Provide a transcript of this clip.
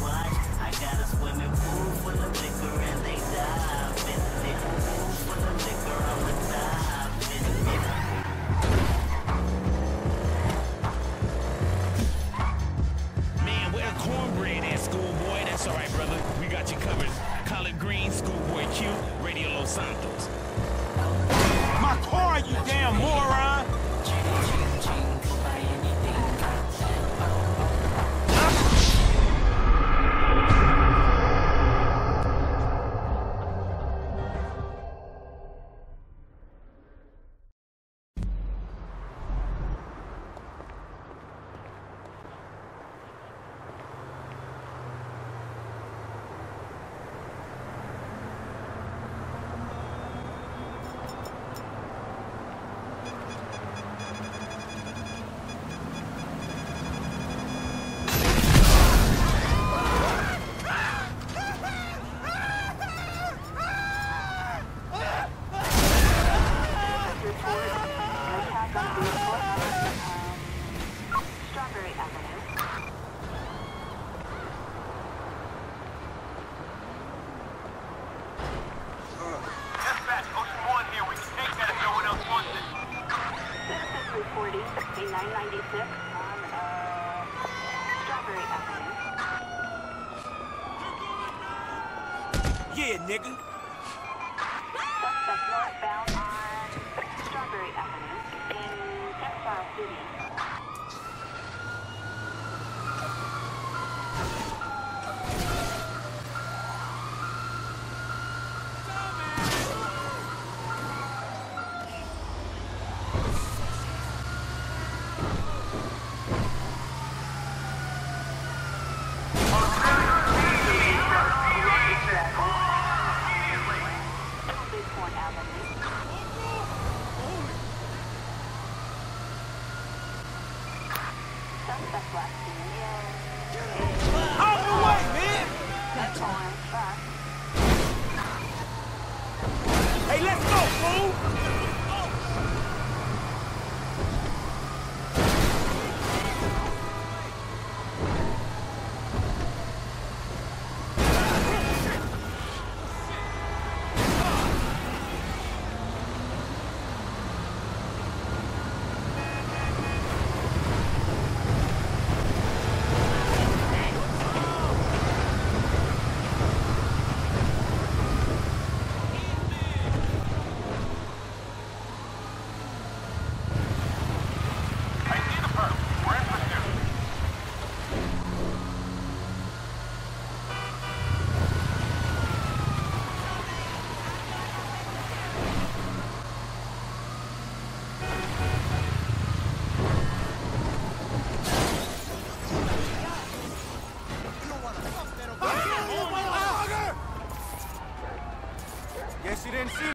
watch. I got a swimming pool full of liquor and they dive in it. Pool full of liquor, I'ma dive in it. Man, where cornbread at, schoolboy? That's alright, brother. We got you covered. Collard green, schoolboy Q, Radio Los Santos. My car, you damn moron! 40, 996 on uh, Strawberry Avenue. Yeah, nigga. Suspect northbound on Strawberry Avenue in Textile City. Bighorn Avenue. Last seen the way, man! Hey, let's go, fool! Guess you didn't see